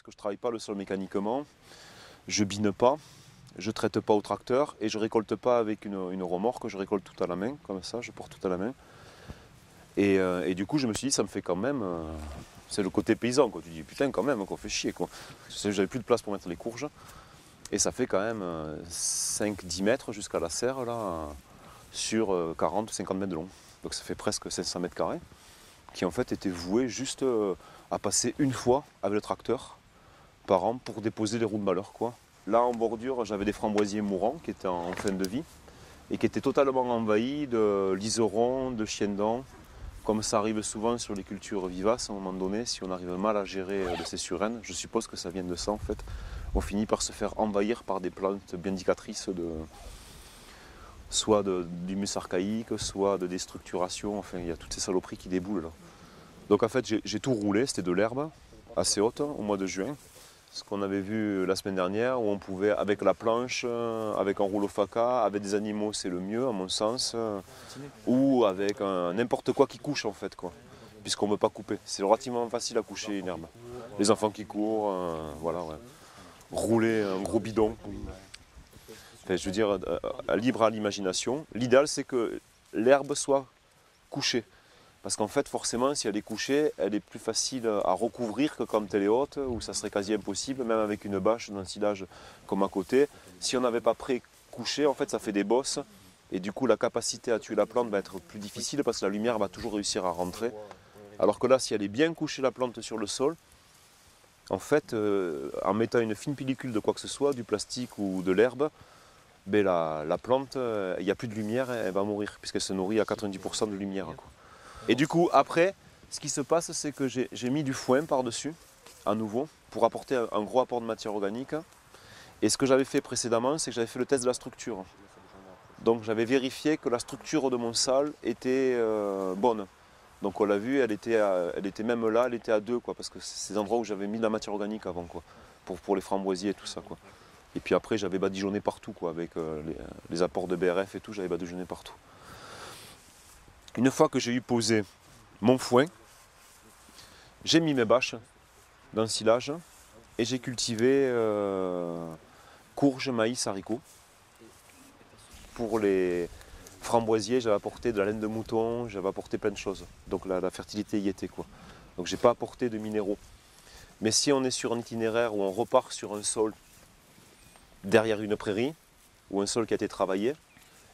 puisque je ne travaille pas le sol mécaniquement, je bine pas, je traite pas au tracteur et je récolte pas avec une, remorque, je récolte tout à la main, comme ça, je porte tout à la main. Et, euh, du coup, je me suis dit, ça me fait quand même. Euh, c'est le côté paysan, quoi. Tu dis, putain, quand même, qu'on fait chier, quoi. J'avais plus de place pour mettre les courges. Et ça fait quand même 5-10 mètres jusqu'à la serre, là, sur 40-50 mètres de long. Donc ça fait presque 500 mètres carrés, qui en fait étaient voués juste à passer une fois avec le tracteur pour déposer les roues de malheur. Quoi. Là en bordure, j'avais des framboisiers mourants qui étaient en fin de vie et qui étaient totalement envahis de liserons, de chiens dents, comme ça arrive souvent sur les cultures vivaces à un moment donné, si on arrive mal à gérer euh, de ces surènes, je suppose que ça vient de ça en fait, on finit par se faire envahir par des plantes bien indicatrices de soit d'humus archaïque, soit de déstructuration, enfin il y a toutes ces saloperies qui déboulent là. Donc en fait j'ai tout roulé, c'était de l'herbe assez haute au mois de juin. Ce qu'on avait vu la semaine dernière, où on pouvait, avec la planche, euh, avec un rouleau faca, avec des animaux, c'est le mieux à mon sens, euh, ou avec n'importe quoi qui couche en fait, quoi, puisqu'on ne veut pas couper. C'est relativement facile à coucher une herbe. Les enfants qui courent, euh, voilà, rouler un gros bidon. je veux dire, libre à l'imagination. L'idéal, c'est que l'herbe soit couchée. Parce qu'en fait, forcément, si elle est couchée, elle est plus facile à recouvrir que quand elle est haute, où ça serait quasi impossible, même avec une bâche d'un silage comme à côté. Si on n'avait pas pré-couché, en fait, ça fait des bosses. Et du coup, la capacité à tuer la plante va être plus difficile parce que la lumière va toujours réussir à rentrer. Alors que là, si elle est bien couchée, la plante sur le sol, en fait, euh, en mettant une fine pellicule de quoi que ce soit, du plastique ou de l'herbe, ben la, plante, euh, il n'y a plus de lumière, elle va mourir, puisqu'elle se nourrit à 90% de lumière. Et du coup, après, ce qui se passe, c'est que j'ai mis du foin par-dessus, à nouveau, pour apporter un gros apport de matière organique. Et ce que j'avais fait précédemment, c'est que j'avais fait le test de la structure. Donc j'avais vérifié que la structure de mon sol était euh, bonne. Donc on l'a vu, elle était, elle était même là, elle était à deux, quoi, parce que c'est des endroits où j'avais mis de la matière organique avant, quoi, pour, pour les framboisiers et tout ça. Quoi. Et puis après, j'avais badigeonné partout, quoi, avec euh, les, apports de BRF et tout, j'avais badigeonné partout. Une fois que j'ai eu posé mon foin, j'ai mis mes bâches dans le silage et j'ai cultivé euh, courge, maïs, haricots. Pour les framboisiers, j'avais apporté de la laine de mouton, j'avais apporté plein de choses. Donc la, fertilité y était quoi. Donc j'ai pas apporté de minéraux. Mais si on est sur un itinéraire où on repart sur un sol derrière une prairie, ou un sol qui a été travaillé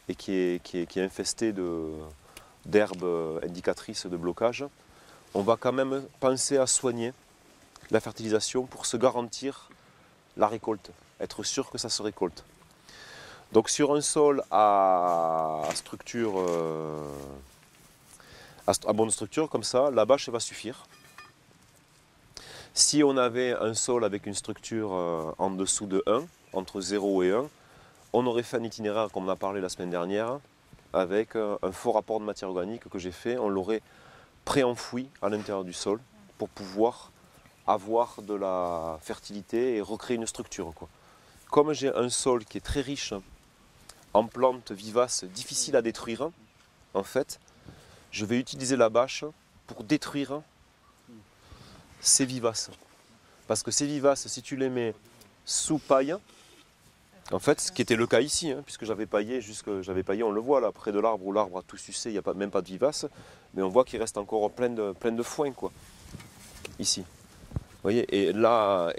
et qui est infesté de, d'herbes indicatrices de blocage, on va quand même penser à soigner la fertilisation pour se garantir la récolte, être sûr que ça se récolte. Donc sur un sol à structure, euh, à bonne structure comme ça, la bâche va suffire. Si on avait un sol avec une structure euh, en dessous de 1, entre 0 et 1, on aurait fait un itinéraire comme on a parlé la semaine dernière, avec un fort apport de matière organique que j'ai fait. On l'aurait pré-enfoui à l'intérieur du sol pour pouvoir avoir de la fertilité et recréer une structure. Comme j'ai un sol qui est très riche en plantes vivaces difficiles à détruire, en fait, je vais utiliser la bâche pour détruire ces vivaces. Parce que ces vivaces, si tu les mets sous paille, en fait, ce qui était le cas ici, hein, puisque j'avais paillé, jusque, j'avais paillé, on le voit là, près de l'arbre où l'arbre a tout sucé, il n'y a même pas de vivace, mais on voit qu'il reste encore plein de, foin, quoi, ici. Vous voyez, et là,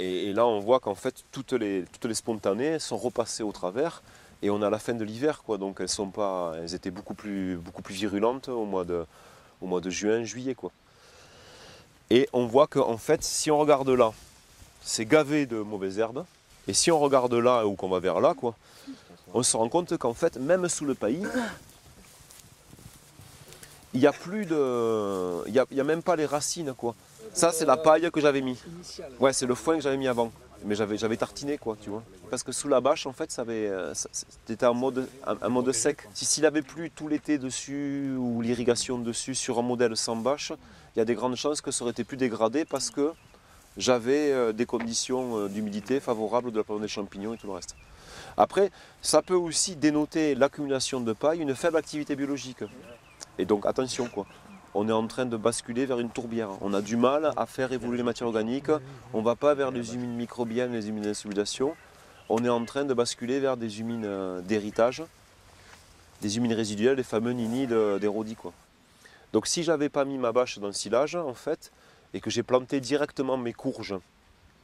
on voit qu'en fait, toutes les, spontanées sont repassées au travers, et on a la fin de l'hiver, quoi, donc elles, sont pas, elles étaient beaucoup plus, virulentes au mois, de, au mois de juin, juillet, quoi. Et on voit qu'en fait, si on regarde là, c'est gavé de mauvaises herbes, et si on regarde là ou qu'on va vers là, quoi, on se rend compte qu'en fait, même sous le pays, il n'y a plus de. Il n'y a, même pas les racines, quoi. Ça, c'est la paille que j'avais mis. Ouais, c'est le foin que j'avais mis avant. Mais j'avais, tartiné, quoi, tu vois. Parce que sous la bâche, en fait, ça avait, c'était un mode, un, mode sec. Si s'il avait plu tout l'été dessus ou l'irrigation dessus sur un modèle sans bâche, il y a des grandes chances que ça aurait été plus dégradé parce que j'avais euh, des conditions euh, d'humidité favorables de la des champignons et tout le reste. Après, ça peut aussi dénoter l'accumulation de paille, une faible activité biologique. Et donc attention on est en train de basculer vers une tourbière. On a du mal à faire évoluer les matières organiques. On ne va pas vers les humines microbiennes, les humines d'insolidation. On est en train de basculer vers des humines euh, d'héritage, des humines résiduelles, les fameux nini des. Donc si j'avais pas mis ma bâche dans le silage, en fait, et que j'ai planté directement mes courges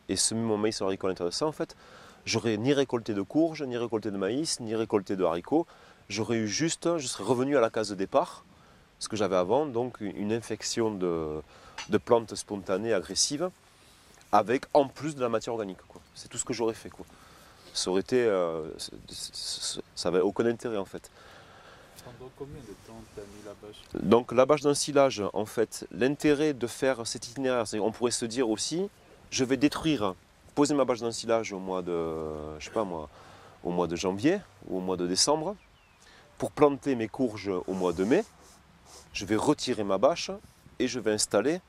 et semé mon maïs haricot à l'intérieur en fait, j'aurais ni récolté de courges, ni récolté de maïs, ni récolté de haricots. J'aurais eu juste, je serais revenu à la case de départ, ce que j'avais avant, donc une infection de, plantes spontanées agressives, avec en plus de la matière organique. C'est tout ce que j'aurais fait. Ça aurait été, euh, ça n'avait aucun intérêt en fait. Pendant combien de Donc la bâche d'un silage, en fait, l'intérêt de faire cet itinéraire, c'est on pourrait se dire aussi, je vais détruire, poser ma bâche d'un silage au mois de, je sais pas moi, au mois de janvier ou au mois de décembre, pour planter mes courges au mois de mai, je vais retirer ma bâche et je vais installer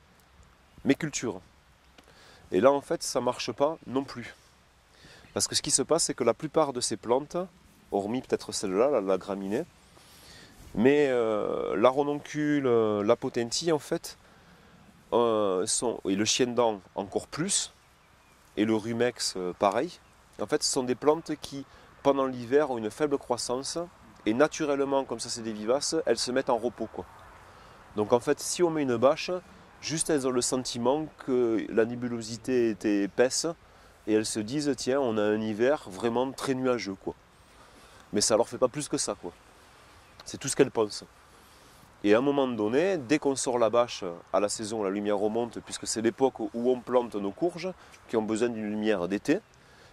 mes cultures. Et là, en fait, ça ne marche pas non plus. Parce que ce qui se passe, c'est que la plupart de ces plantes, hormis peut-être celle-là, la, graminée, mais euh, la renoncule, euh, la potentille, en fait, euh, et le chien dent encore plus, et le rumex pareil, en fait, ce sont des plantes qui, pendant l'hiver, ont une faible croissance, et naturellement, comme ça c'est des vivaces, elles se mettent en repos. Donc en fait, si on met une bâche, juste elles ont le sentiment que la nébulosité était épaisse, et elles se disent, tiens, on a un hiver vraiment très nuageux. Quoi. Mais ça leur fait pas plus que ça. quoi. C'est tout ce qu'elles pensent. Et à un moment donné, dès qu'on sort la bâche à la saison, la lumière remonte, puisque c'est l'époque où on plante nos courges, qui ont besoin d'une lumière d'été.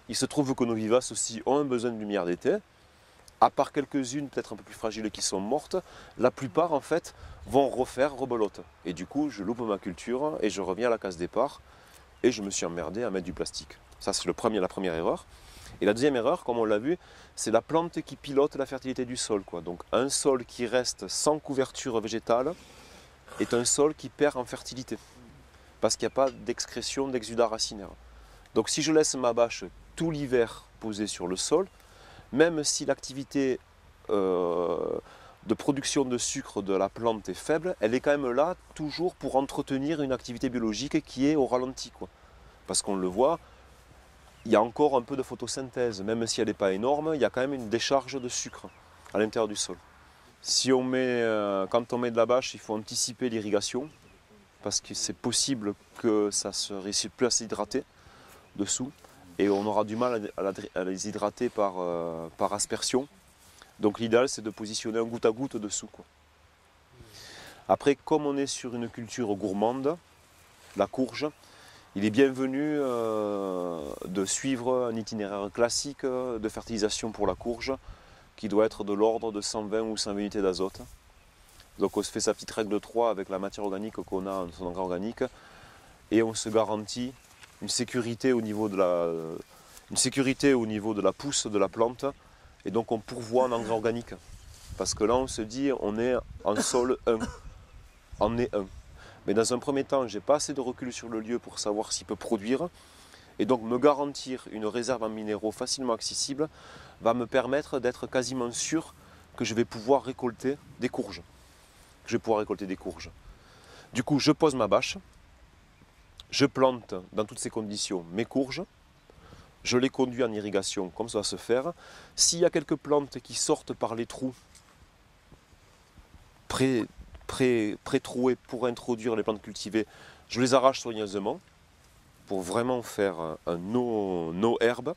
Il se trouve que nos vivaces aussi ont besoin de lumière d'été. À part quelques-unes, peut-être un peu plus fragiles, qui sont mortes, la plupart, en fait, vont refaire rebelote. Et du coup, je loupe ma culture et je reviens à la case départ et je me suis emmerdé à mettre du plastique. Ça, c'est la première erreur. Et la deuxième erreur, comme on l'a vu, c'est la plante qui pilote la fertilité du sol. Donc un sol qui reste sans couverture végétale est un sol qui perd en fertilité. Parce qu'il n'y a pas d'excrétion d'exudat racinaire. Donc si je laisse ma bâche tout l'hiver posée sur le sol, même si l'activité euh, de production de sucre de la plante est faible, elle est quand même là toujours pour entretenir une activité biologique qui est au ralenti. Quoi. Parce qu'on le voit, il y a encore un peu de photosynthèse, même si elle n'est pas énorme, il y a quand même une décharge de sucre à l'intérieur du sol. Si on met, euh, quand on met de la bâche, il faut anticiper l'irrigation, parce que c'est possible que ça se réussisse plus à s'hydrater dessous, et on aura du mal à, les hydrater par, euh, par aspersion. Donc l'idéal c'est de positionner un goutte à goutte dessous. Après, comme on est sur une culture gourmande, la courge, il est bienvenu euh, de suivre un itinéraire classique de fertilisation pour la courge qui doit être de l'ordre de 120 ou 120 unités d'azote. Donc on se fait sa petite règle de 3 avec la matière organique qu'on a en son engrais organique et on se garantit une sécurité au niveau de la, pousse de la plante et donc on pourvoit en engrais organique. Parce que là on se dit on est en sol 1, en est 1. Mais dans un premier temps, je n'ai pas assez de recul sur le lieu pour savoir s'il peut produire. Et donc me garantir une réserve en minéraux facilement accessible va me permettre d'être quasiment sûr que je vais pouvoir récolter des courges. je vais pouvoir récolter des courges. Du coup, je pose ma bâche, je plante dans toutes ces conditions mes courges, je les conduis en irrigation comme ça va se faire. S'il y a quelques plantes qui sortent par les trous près pré-troués pour introduire les plantes cultivées, je les arrache soigneusement pour vraiment faire un no, no herbe.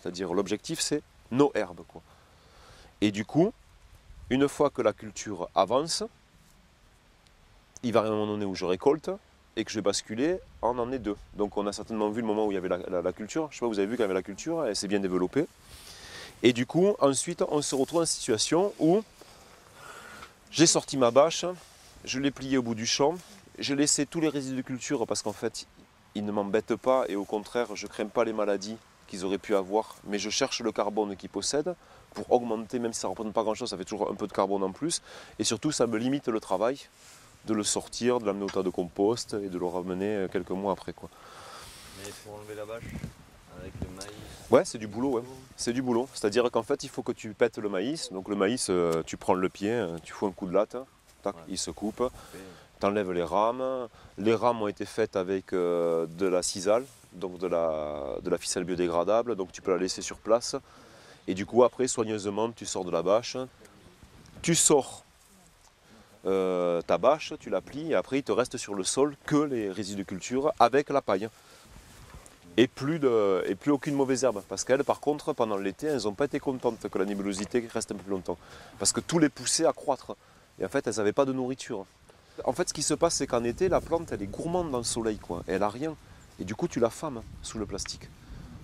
C'est-à-dire l'objectif c'est no herbe. Quoi. Et du coup, une fois que la culture avance, il va avoir un moment donné où je récolte et que je vais basculer en année 2. Donc on a certainement vu le moment où il y avait la, culture. Je sais pas, vous avez vu qu'il y avait la culture, elle s'est bien développée. Et du coup, ensuite, on se retrouve en situation où j'ai sorti ma bâche, je l'ai pliée au bout du champ, j'ai laissé tous les résidus de culture parce qu'en fait, ils ne m'embêtent pas et au contraire, je ne crains pas les maladies qu'ils auraient pu avoir, mais je cherche le carbone qu'ils possèdent pour augmenter, même si ça ne représente pas grand-chose, ça fait toujours un peu de carbone en plus. Et surtout, ça me limite le travail de le sortir, de l'amener au tas de compost et de le ramener quelques mois après. Quoi. Mais pour enlever la bâche avec le maïs Ouais, c'est du boulot, ouais. C'est du boulot. C'est-à-dire qu'en fait, il faut que tu pètes le maïs. Donc le maïs, euh, tu prends le pied, euh, tu fous un coup de latte, tac, il se coupe. Tu enlèves les rames. Les rames ont été faites avec euh, de la cisale, donc de la, de la ficelle biodégradable, donc tu peux la laisser sur place. Et du coup, après, soigneusement, tu sors de la bâche. Tu sors euh, ta bâche, tu la plies, et après, il te reste sur le sol que les résidus de culture avec la paille. Et plus, de, plus aucune mauvaise herbe. Parce qu'elles, par contre, pendant l'été, elles n'ont pas été contentes que la nébulosité reste un peu plus longtemps. Parce que tout les poussait à croître. Et en fait, elles n'avaient pas de nourriture. En fait, ce qui se passe, c'est qu'en été, la plante, elle est gourmande dans le soleil, quoi. Elle a rien. Et du coup, tu la fames sous le plastique.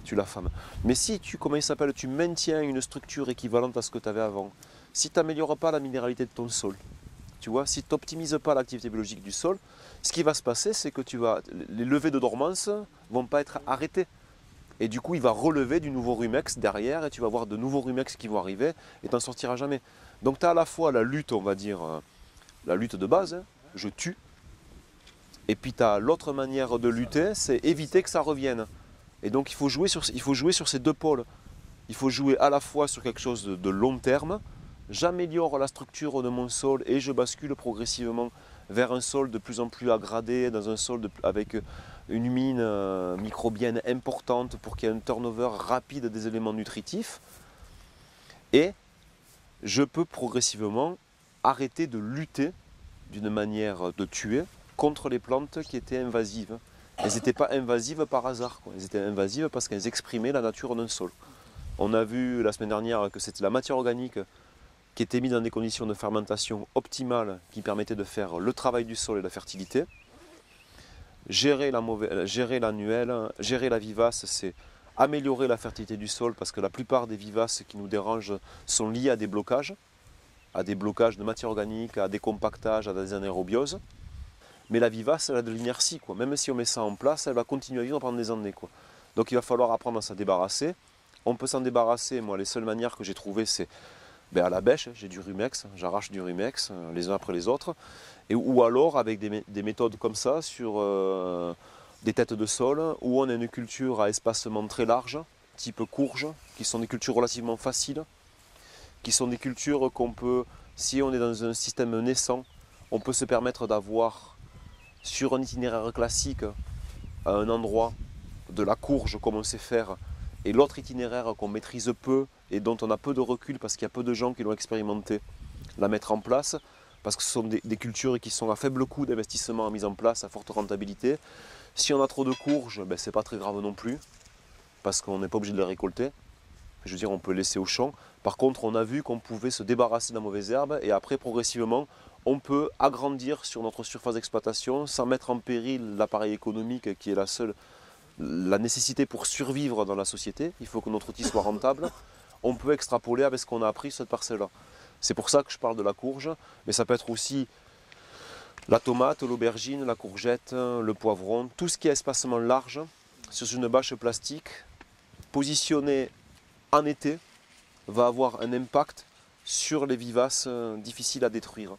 Tu la fames. Mais si tu, comment il s'appelle, tu maintiens une structure équivalente à ce que tu avais avant, si tu n'améliores pas la minéralité de ton sol, si tu n'optimises pas l'activité biologique du sol, ce qui va se passer, c'est que tu vas, les levées de dormance vont pas être arrêtées. Et du coup, il va relever du nouveau rumex derrière et tu vas voir de nouveaux rumex qui vont arriver et tu n'en sortiras jamais. Donc tu as à la fois la lutte, on va dire, euh, la lutte de base, hein, je tue. Et puis tu as l'autre manière de lutter, c'est éviter que ça revienne. Et donc il faut jouer sur ces deux pôles. Il faut jouer à la fois sur quelque chose de, long terme, j'améliore la structure de mon sol et je bascule progressivement vers un sol de plus en plus aggradé, dans un sol avec une mine euh, microbienne importante pour qu'il y ait un turnover rapide des éléments nutritifs. Et je peux progressivement arrêter de lutter d'une manière de tuer contre les plantes qui étaient invasives. Elles n'étaient pas invasives par hasard, elles étaient invasives parce qu'elles exprimaient la nature d'un sol. On a vu la semaine dernière que c'était la matière organique qui était mise dans des conditions de fermentation optimales qui permettaient de faire le travail du sol et la fertilité. Gérer la mauvaise, gérer l'annuel, gérer la vivace, c'est améliorer la fertilité du sol parce que la plupart des vivaces qui nous dérangent sont liées à des blocages à des blocages de matière organique, à des compactages, à des anaérobioses. Mais la vivace, elle a de l'inertie. Quoi. Même si on met ça en place, elle va continuer à vivre pendant des années. Quoi. Donc il va falloir apprendre à s'en débarrasser. On peut s'en débarrasser. Moi, les seules manières que j'ai trouvées, c'est ben, à la bêche. J'ai du rumex, j'arrache du rumex euh, les uns après les autres. Et, ou alors avec des, méthodes comme ça, sur euh, des têtes de sol, où on a une culture à espacement très large, type courge, qui sont des cultures relativement faciles qui sont des cultures qu'on peut, si on est dans un système naissant, on peut se permettre d'avoir sur un itinéraire classique un endroit de la courge comme on sait faire et l'autre itinéraire qu'on maîtrise peu et dont on a peu de recul parce qu'il y a peu de gens qui l'ont expérimenté, la mettre en place parce que ce sont des, cultures qui sont à faible coût d'investissement à mise en place, à forte rentabilité. Si on a trop de courges, ben, c'est pas très grave non plus parce qu'on n'est pas obligé de les récolter. Je veux dire, on peut laisser au champ. Par contre, on a vu qu'on pouvait se débarrasser de la mauvaise herbe et après, progressivement, on peut agrandir sur notre surface d'exploitation sans mettre en péril l'appareil économique qui est la seule la nécessité pour survivre dans la société. Il faut que notre outil soit rentable. On peut extrapoler avec ce qu'on a appris sur cette parcelle-là. C'est pour ça que je parle de la courge, mais ça peut être aussi la tomate, l'aubergine, la courgette, le poivron, tout ce qui est espacement large sur une bâche plastique, positionné en été, va avoir un impact sur les vivaces euh, difficiles à détruire.